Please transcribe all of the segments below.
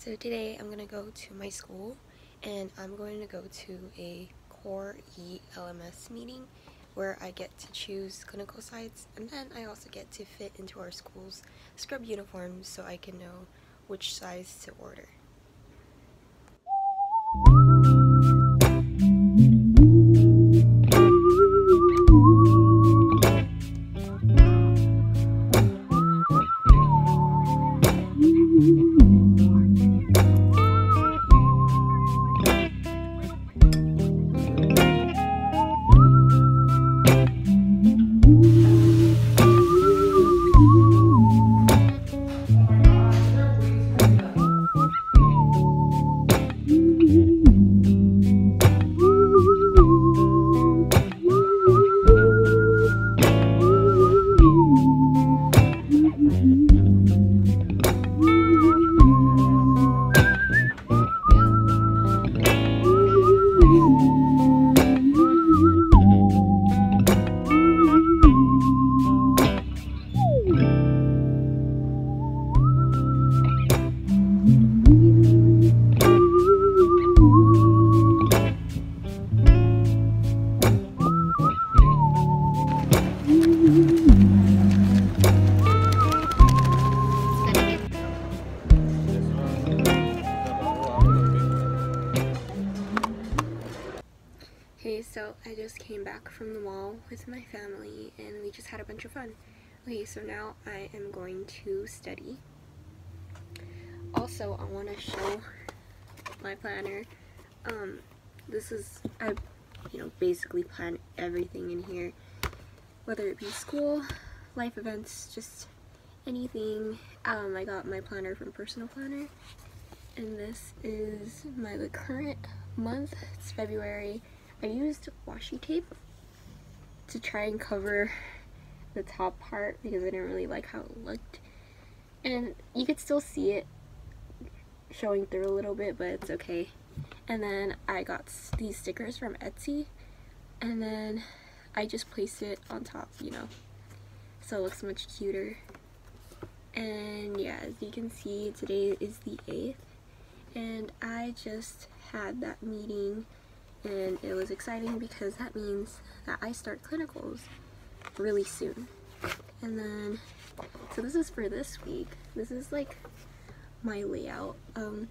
So today I'm going to go to my school and I'm going to go to a core ELMS meeting where I get to choose clinical sites and then I also get to fit into our school's scrub uniforms so I can know which size to order. So I just came back from the mall with my family and we just had a bunch of fun. Okay, so now I am going to study. Also, I want to show my planner. Um, this is, I, you know, basically plan everything in here. Whether it be school, life events, just anything. Um, I got my planner from Personal Planner. And this is my the current month. It's February. I used washi tape to try and cover the top part because I didn't really like how it looked. And you could still see it showing through a little bit, but it's okay. And then I got these stickers from Etsy and then I just placed it on top, you know, so it looks much cuter. And yeah, as you can see, today is the 8th and I just had that meeting and it was exciting because that means that I start clinicals really soon. And then, so this is for this week. This is like my layout. Um,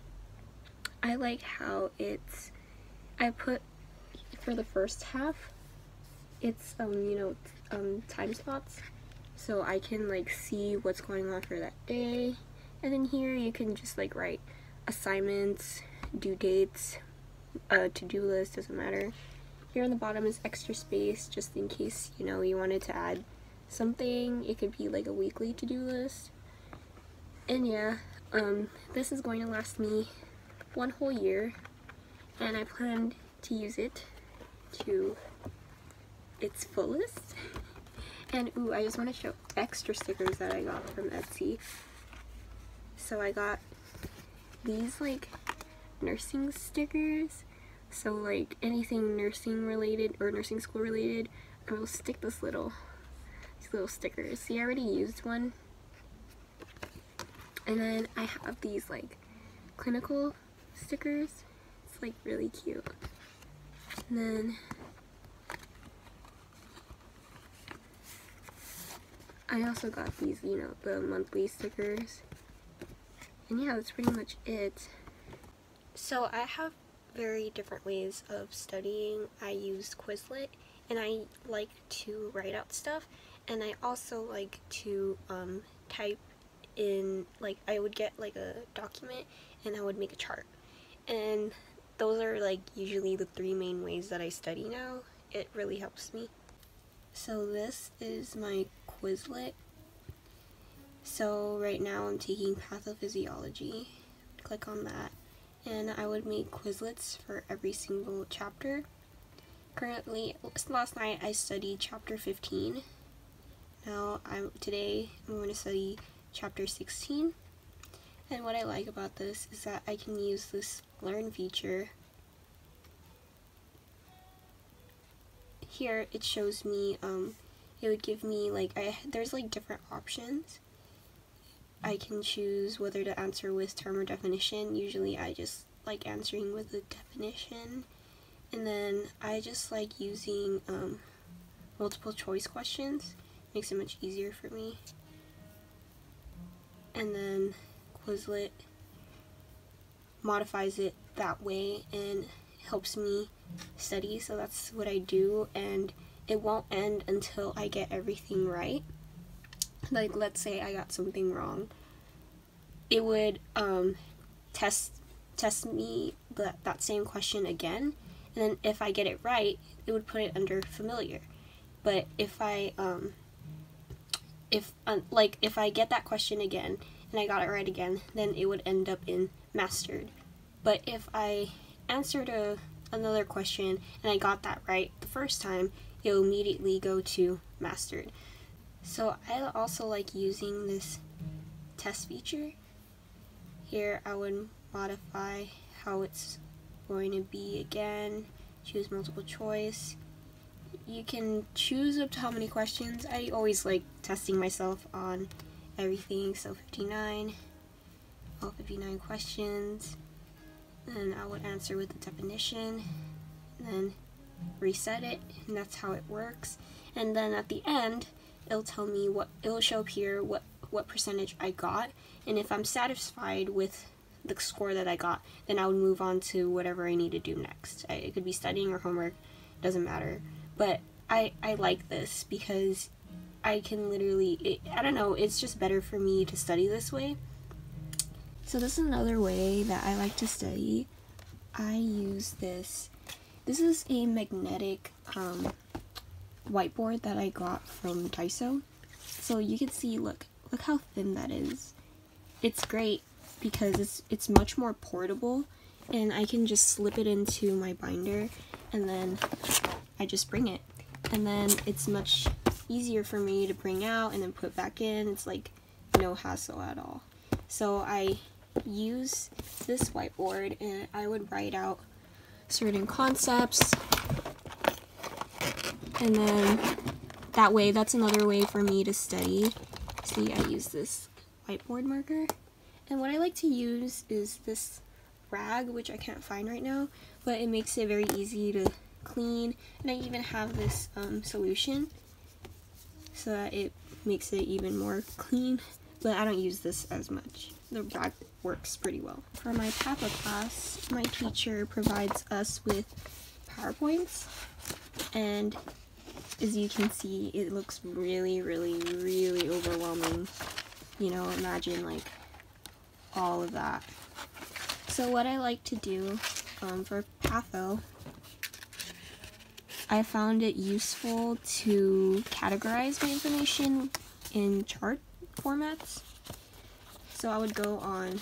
I like how it's, I put for the first half, it's, um, you know, um, time slots. So I can like see what's going on for that day. And then here you can just like write assignments, due dates, a to-do list, doesn't matter. Here on the bottom is extra space just in case, you know, you wanted to add something. It could be like a weekly to-do list. And yeah, um, this is going to last me one whole year and I plan to use it to its fullest. And ooh, I just want to show extra stickers that I got from Etsy. So I got these like nursing stickers. So like anything nursing related or nursing school related, I will stick this little these little stickers. See, I already used one. And then I have these like clinical stickers. It's like really cute. And then I also got these, you know, the monthly stickers. And yeah, that's pretty much it. So I have very different ways of studying. I use Quizlet and I like to write out stuff and I also like to um, type in like I would get like a document and I would make a chart and those are like usually the three main ways that I study now. It really helps me. So this is my Quizlet. So right now I'm taking pathophysiology. Click on that and I would make Quizlets for every single chapter. Currently, last night I studied chapter 15. Now, I'm today I'm going to study chapter 16. And what I like about this is that I can use this learn feature. Here it shows me, um, it would give me like, I there's like different options. I can choose whether to answer with term or definition. Usually I just like answering with a definition. And then I just like using um, multiple choice questions. Makes it much easier for me. And then Quizlet modifies it that way and helps me study. So that's what I do. And it won't end until I get everything right. Like, let's say I got something wrong. It would um, test test me that, that same question again and then if I get it right, it would put it under familiar. But if I um, if uh, like if I get that question again and I got it right again, then it would end up in mastered. But if I answered a another question and I got that right the first time, it'll immediately go to mastered. So I also like using this test feature. Here I would modify how it's going to be again. Choose multiple choice. You can choose up to how many questions. I always like testing myself on everything. So 59, all 59 questions. Then I would answer with the definition. Then reset it, and that's how it works. And then at the end, it'll tell me what it'll show up here what what percentage I got, and if I'm satisfied with the score that I got, then I would move on to whatever I need to do next. I, it could be studying or homework, doesn't matter. But I, I like this because I can literally, it, I don't know, it's just better for me to study this way. So this is another way that I like to study. I use this. This is a magnetic um, whiteboard that I got from Daiso. So you can see, look, look how thin that is. It's great because it's it's much more portable and I can just slip it into my binder and then I just bring it and then it's much easier for me to bring out and then put back in it's like no hassle at all so I use this whiteboard and I would write out certain concepts and then that way that's another way for me to study see I use this whiteboard marker and what I like to use is this rag, which I can't find right now, but it makes it very easy to clean. And I even have this um, solution so that it makes it even more clean, but I don't use this as much. The rag works pretty well. For my Patho class, my teacher provides us with PowerPoints, and as you can see, it looks really, really, really overwhelming. You know, imagine like all of that. So what I like to do um, for Patho, I found it useful to categorize my information in chart formats. So I would go on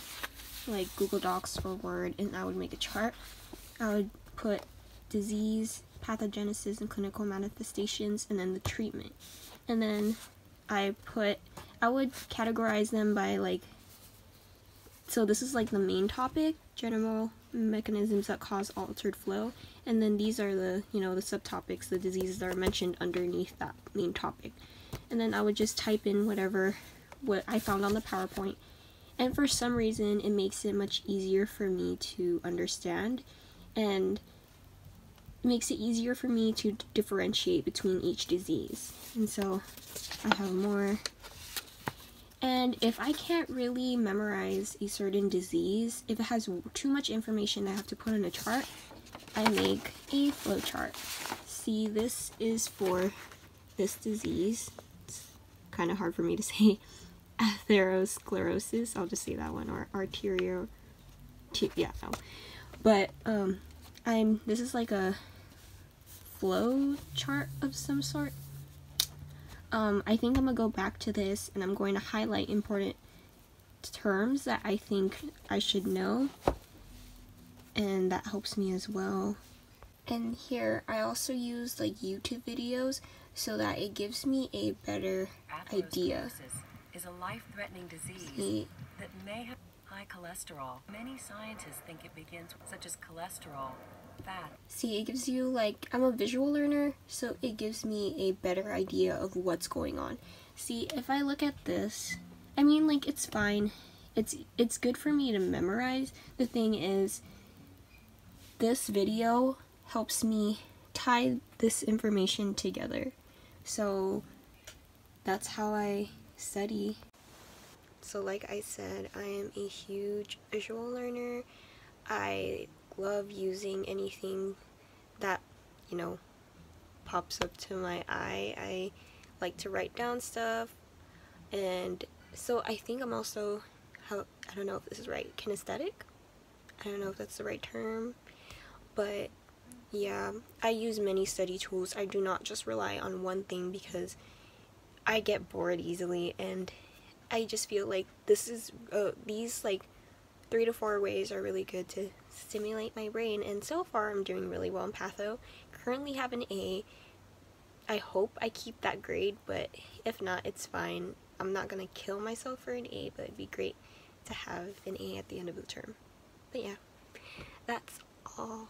like Google Docs or Word and I would make a chart. I would put disease, pathogenesis, and clinical manifestations, and then the treatment. And then I put, I would categorize them by like so this is like the main topic, general mechanisms that cause altered flow, and then these are the, you know, the subtopics, the diseases that are mentioned underneath that main topic. And then I would just type in whatever what I found on the PowerPoint. And for some reason, it makes it much easier for me to understand and makes it easier for me to differentiate between each disease. And so I have more and if I can't really memorize a certain disease, if it has too much information I have to put in a chart, I make a flowchart. See, this is for this disease. It's kind of hard for me to say atherosclerosis. I'll just say that one, or arterial. Yeah, no. But um, I'm. This is like a flow chart of some sort um, I think I'm going to go back to this and I'm going to highlight important terms that I think I should know and that helps me as well. And here I also use like YouTube videos so that it gives me a better idea. is a life-threatening disease See? that may have high cholesterol. Many scientists think it begins with such as cholesterol, fat. See, it gives you like, I'm a visual learner, so it gives me a better idea of what's going on. See, if I look at this, I mean, like it's fine. It's it's good for me to memorize. The thing is this video helps me tie this information together. So that's how I study. So like I said, I am a huge visual learner. I love using anything that, you know, pops up to my eye. I like to write down stuff. And so I think I'm also how I don't know if this is right kinesthetic? I don't know if that's the right term. But yeah I use many study tools. I do not just rely on one thing because I get bored easily. And I just feel like this is uh, these like three to four ways are really good to stimulate my brain and so far I'm doing really well in patho currently have an A I hope I keep that grade, but if not, it's fine. I'm not going to kill myself for an A, but it'd be great to have an A at the end of the term. But yeah, that's all